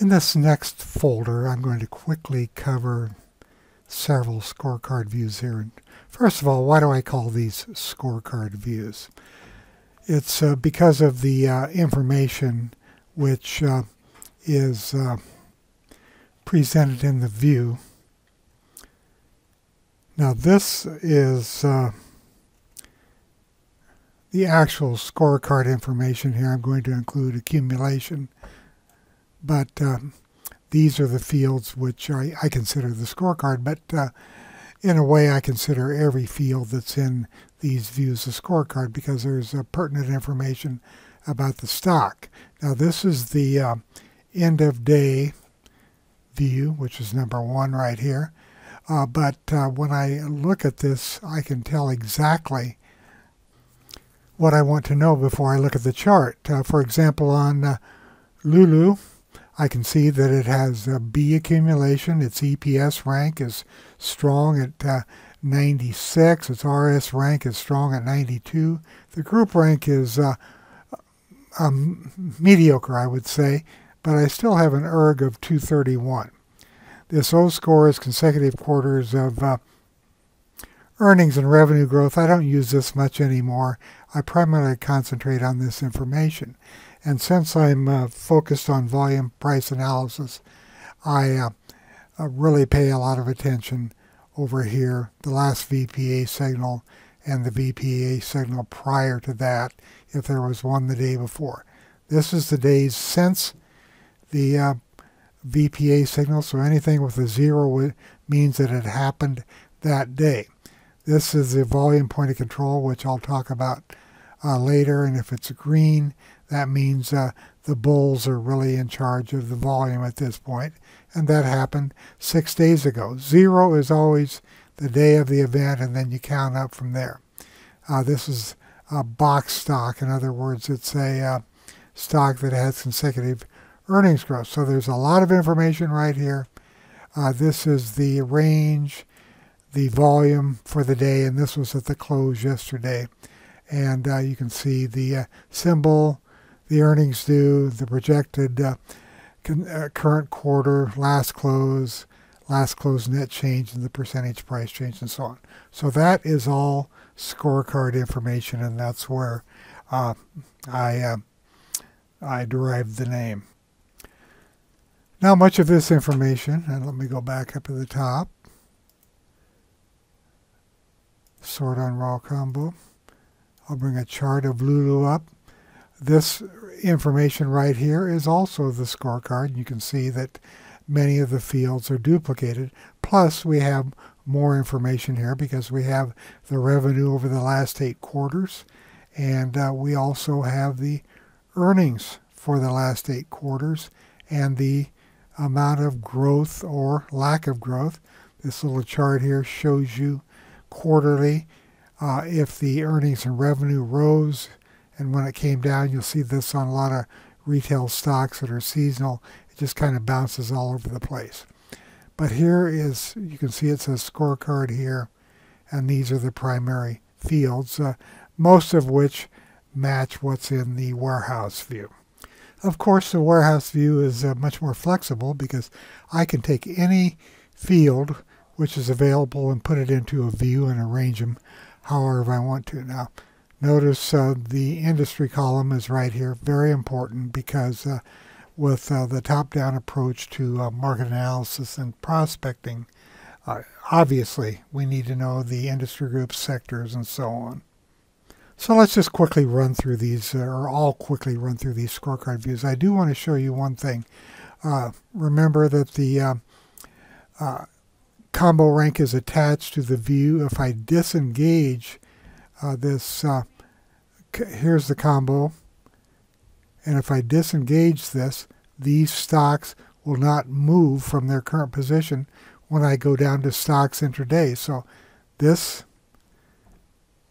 In this next folder, I'm going to quickly cover several scorecard views here. First of all, why do I call these scorecard views? It's uh, because of the uh, information which uh, is uh, presented in the view. Now this is uh, the actual scorecard information here. I'm going to include accumulation, but um, these are the fields which I, I consider the scorecard, but uh, in a way I consider every field that's in these views a scorecard because there's uh, pertinent information about the stock. Now this is the uh, end of day view, which is number one right here. Uh, but uh, when I look at this, I can tell exactly what I want to know before I look at the chart. Uh, for example, on uh, Lulu, I can see that it has a B accumulation. Its EPS rank is strong at uh, 96. Its RS rank is strong at 92. The group rank is uh, um, mediocre, I would say, but I still have an ERG of 231. This O score is consecutive quarters of uh, earnings and revenue growth. I don't use this much anymore. I primarily concentrate on this information. And since I'm uh, focused on volume price analysis, I uh, uh, really pay a lot of attention over here, the last VPA signal and the VPA signal prior to that, if there was one the day before. This is the days since the uh, VPA signal, so anything with a zero means that it happened that day. This is the volume point of control, which I'll talk about uh, later, and if it's green, that means uh, the bulls are really in charge of the volume at this point, and that happened six days ago. Zero is always the day of the event, and then you count up from there. Uh, this is a box stock. In other words, it's a uh, stock that has consecutive earnings growth. So there's a lot of information right here. Uh, this is the range, the volume for the day, and this was at the close yesterday. And uh, you can see the uh, symbol, the earnings due, the projected uh, uh, current quarter, last close, last close net change, and the percentage price change, and so on. So that is all scorecard information, and that's where uh, I uh, I derived the name. Now much of this information, and let me go back up to the top, sort on raw combo. I'll bring a chart of Lulu up. This information right here is also the scorecard. You can see that many of the fields are duplicated. Plus, we have more information here because we have the revenue over the last eight quarters. And uh, we also have the earnings for the last eight quarters and the amount of growth or lack of growth. This little chart here shows you quarterly uh, if the earnings and revenue rose and when it came down, you'll see this on a lot of retail stocks that are seasonal. It just kind of bounces all over the place. But here is, you can see it says scorecard here, and these are the primary fields, uh, most of which match what's in the warehouse view. Of course, the warehouse view is uh, much more flexible because I can take any field which is available and put it into a view and arrange them however I want to. Now, Notice uh, the industry column is right here, very important because uh, with uh, the top-down approach to uh, market analysis and prospecting, uh, obviously we need to know the industry groups, sectors, and so on. So let's just quickly run through these, uh, or I'll quickly run through these scorecard views. I do want to show you one thing. remember that the combo rank is attached to the view. If I disengage uh, this, uh, here's the combo. And if I disengage this, these stocks will not move from their current position when I go down to stocks intraday. So this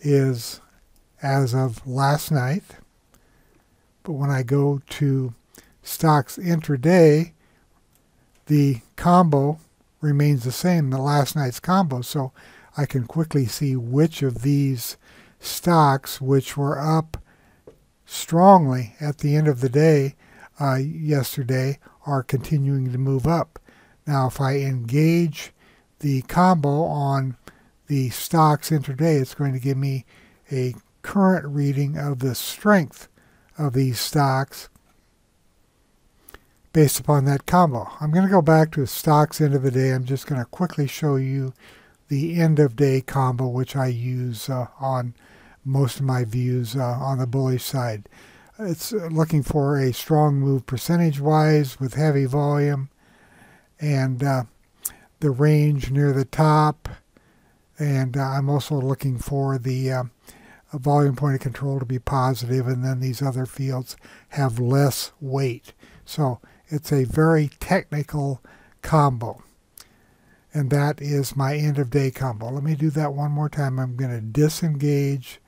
is as of last night. But when I go to stocks intraday, the combo remains the same, the last night's combo. So I can quickly see which of these stocks, which were up strongly at the end of the day, uh, yesterday are continuing to move up. Now, if I engage the combo on the stocks intraday, it's going to give me a current reading of the strength of these stocks based upon that combo. I'm going to go back to stocks end of the day. I'm just going to quickly show you the end of day combo, which I use uh, on most of my views uh, on the bullish side. It's uh, looking for a strong move percentage wise with heavy volume and uh, the range near the top. And uh, I'm also looking for the uh, volume point of control to be positive, and then these other fields have less weight. So it's a very technical combo. And that is my end of day combo. Let me do that one more time. I'm going to disengage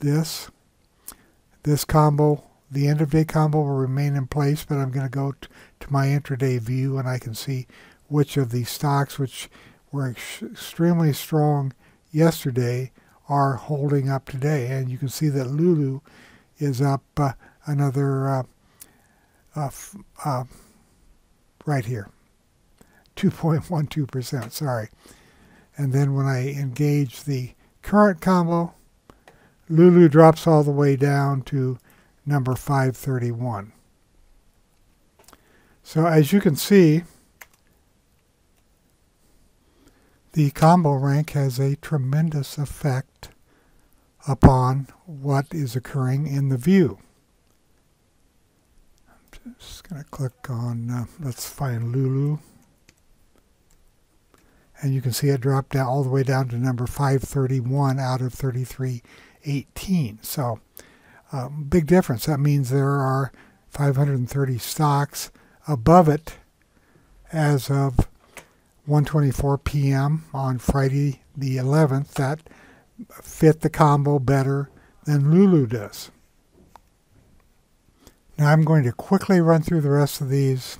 this. This combo, the end of day combo will remain in place, but I'm going to go to my intraday view and I can see which of these stocks, which were ex extremely strong yesterday, are holding up today. And you can see that Lulu is up uh, another uh, uh, uh right here, 2.12%, sorry. And then when I engage the current combo, Lulu drops all the way down to number 531. So as you can see, the combo rank has a tremendous effect upon what is occurring in the view. I'm just going to click on, uh, let's find Lulu. And you can see it dropped down all the way down to number 531 out of 3318. So um, big difference. That means there are 530 stocks above it as of 1:24 p.m. on Friday the 11th that fit the combo better than Lulu does. Now I'm going to quickly run through the rest of these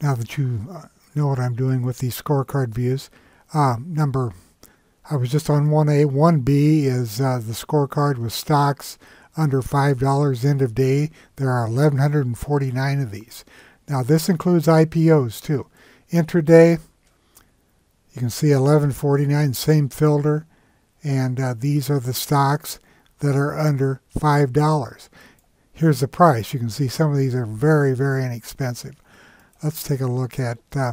now that you uh, know what I'm doing with these scorecard views. Uh, number, I was just on 1A. 1B is uh, the scorecard with stocks under $5 end of day. There are 1,149 of these. Now this includes IPOs too. Intraday, you can see 1149, same filter, and uh, these are the stocks that are under $5. Here's the price. You can see some of these are very, very inexpensive. Let's take a look at uh,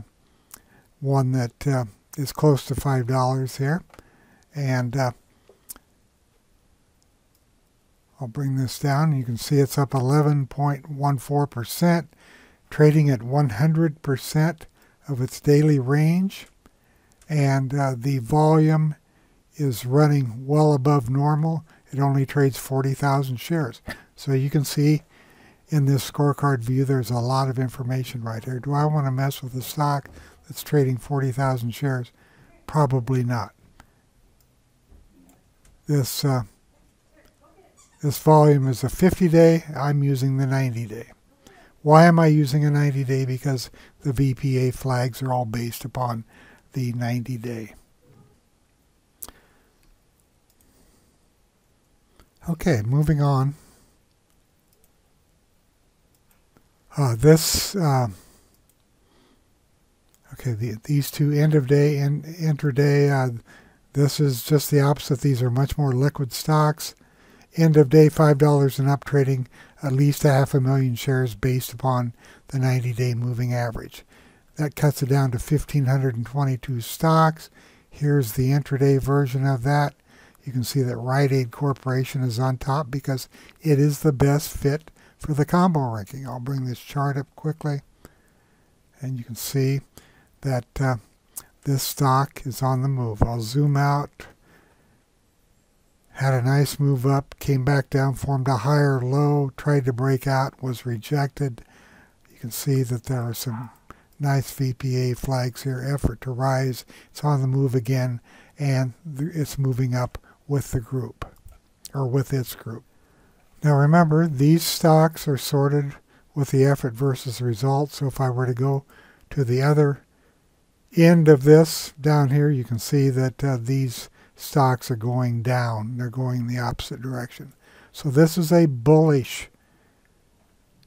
one that uh, is close to $5 here. And uh, I'll bring this down. You can see it's up 11.14%, trading at 100% of its daily range, and uh, the volume is running well above normal. It only trades 40,000 shares. So you can see in this scorecard view, there's a lot of information right here. Do I want to mess with a stock that's trading 40,000 shares? Probably not. This, uh, this volume is a 50-day. I'm using the 90-day. Why am I using a 90 day? Because the VPA flags are all based upon the 90 day. Okay, moving on. Uh, this, uh, okay, the, these two end of day and intraday, uh, this is just the opposite. These are much more liquid stocks. End of day, $5 and up trading at least a half a million shares based upon the 90 day moving average. That cuts it down to 1,522 stocks. Here's the intraday version of that. You can see that Rite Aid Corporation is on top because it is the best fit for the combo ranking. I'll bring this chart up quickly and you can see that uh, this stock is on the move. I'll zoom out had a nice move up, came back down, formed a higher low, tried to break out, was rejected. You can see that there are some nice VPA flags here, effort to rise. It's on the move again, and it's moving up with the group, or with its group. Now remember, these stocks are sorted with the effort versus result, so if I were to go to the other end of this down here, you can see that uh, these stocks are going down. They're going the opposite direction. So this is a bullish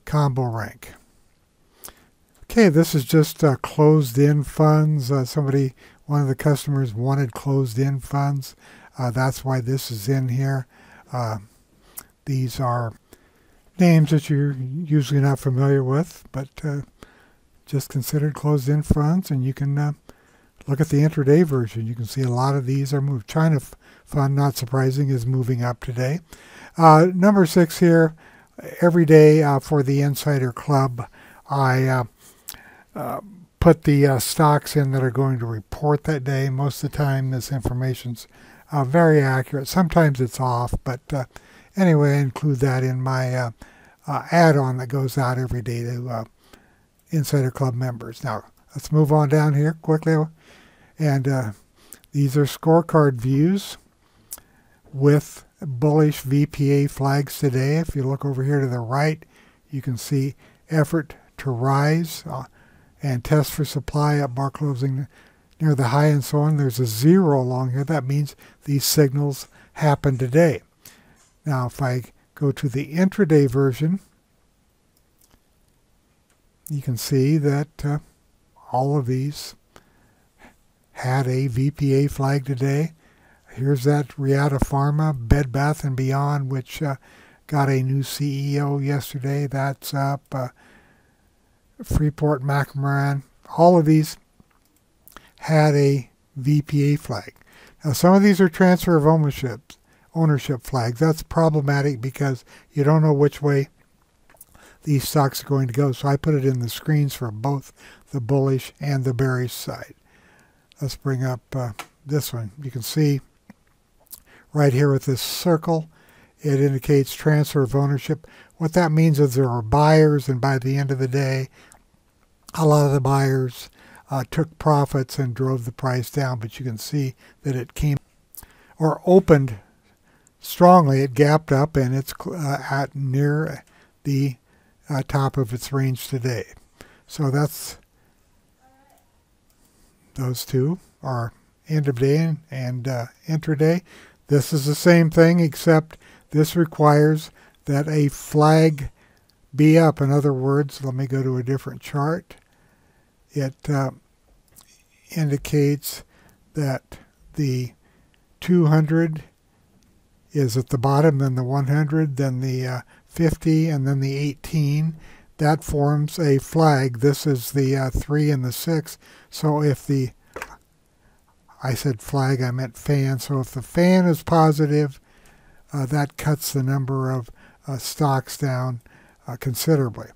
combo rank. Okay, this is just uh, closed-end funds. Uh, somebody, one of the customers wanted closed-end funds. Uh, that's why this is in here. Uh, these are names that you're usually not familiar with, but uh, just considered closed-end funds, and you can uh, look at the intraday version. You can see a lot of these are moved. China Fund, not surprising, is moving up today. number six here, every day for the Insider Club, I uh, put the uh, stocks in that are going to report that day. Most of the time, this information's uh, very accurate. Sometimes it's off, but uh, anyway, I include that in my uh, add-on that goes out every day to Insider Club members. Now, let's move on down here quickly. And these are scorecard views with bullish VPA flags today. If you look over here to the right, you can see effort to rise uh, and test for supply at bar closing near the high and so on. There's a zero along here. That means these signals happen today. Now, if I go to the intraday version, you can see that uh, all of these had a VPA flag today. Here's that Reata Pharma, Bed Bath & Beyond, which uh, got a new CEO yesterday. That's up. Uh, Freeport McMoran, all of these had a VPA flag. Now some of these are transfer of ownership, ownership flags. That's problematic because you don't know which way these stocks are going to go. So I put it in the screens for both the bullish and the bearish side. Let's bring up uh, this one. You can see right here with this circle, it indicates transfer of ownership. What that means is there are buyers, and by the end of the day, a lot of the buyers uh, took profits and drove the price down, but you can see that it came or opened strongly. It gapped up and it's uh, at near the uh, top of its range today. So that's those two are end of day and uh, intraday. This is the same thing except this requires that a flag be up. In other words, let me go to a different chart it uh, indicates that the 200 is at the bottom, then the 100, then the uh, 50, and then the 18. That forms a flag. This is the uh, 3 and the 6. So if the, I said flag, I meant fan. So if the fan is positive, uh, that cuts the number of uh, stocks down uh, considerably.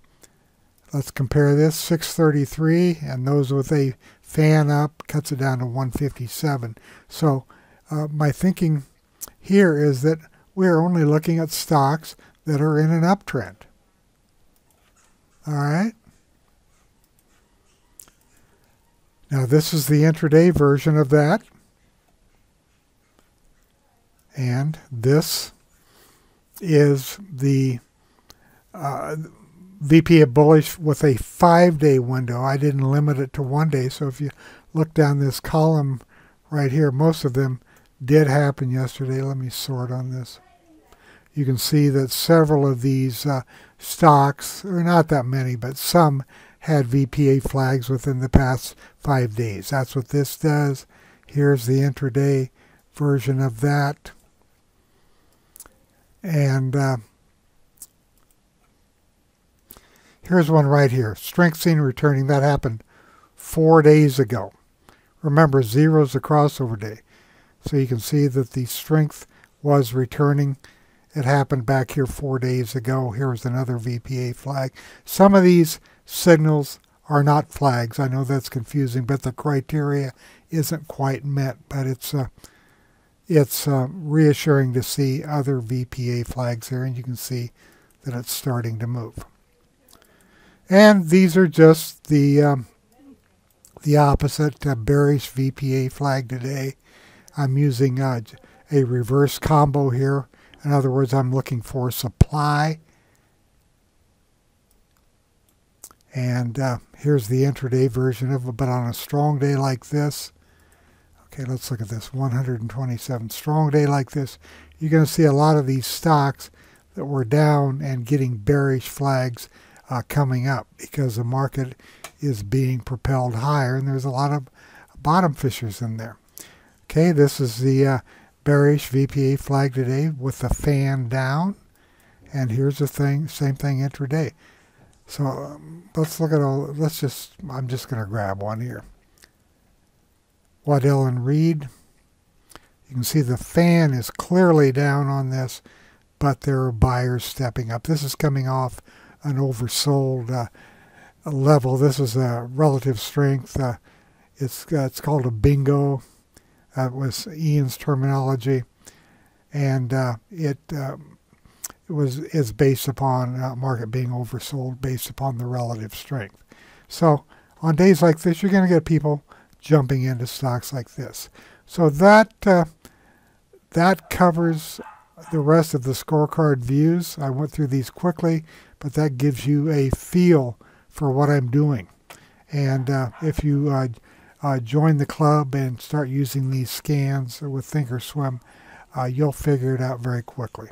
Let's compare this 633 and those with a fan up cuts it down to 157. So uh, my thinking here is that we're only looking at stocks that are in an uptrend. All right. Now this is the intraday version of that. And this is the uh, VPA bullish with a five day window. I didn't limit it to one day. So if you look down this column right here, most of them did happen yesterday. Let me sort on this. You can see that several of these uh, stocks, or not that many, but some had VPA flags within the past five days. That's what this does. Here's the intraday version of that. And uh, Here's one right here. Strength seen returning. That happened four days ago. Remember, zero is the crossover day. So you can see that the strength was returning. It happened back here four days ago. Here's another VPA flag. Some of these signals are not flags. I know that's confusing, but the criteria isn't quite met. But it's uh, it's uh, reassuring to see other VPA flags there, and you can see that it's starting to move. And these are just the um, the opposite uh, bearish VPA flag today. I'm using uh, a reverse combo here. In other words, I'm looking for supply. And uh, here's the intraday version of it, but on a strong day like this, okay, let's look at this, 127. Strong day like this, you're going to see a lot of these stocks that were down and getting bearish flags uh, coming up because the market is being propelled higher and there's a lot of bottom fishers in there. Okay, this is the uh, bearish VPA flag today with the fan down. And here's the thing, same thing intraday. So um, let's look at all, let's just, I'm just going to grab one here. Waddell and Reed. You can see the fan is clearly down on this, but there are buyers stepping up. This is coming off an oversold uh, level. This is a relative strength. Uh, it's uh, it's called a bingo. That was Ian's terminology, and uh, it, um, it was is based upon uh, market being oversold based upon the relative strength. So on days like this, you're going to get people jumping into stocks like this. So that uh, that covers the rest of the scorecard views. I went through these quickly, but that gives you a feel for what I'm doing. And uh, if you uh, uh, join the club and start using these scans with Thinkorswim, uh, you'll figure it out very quickly.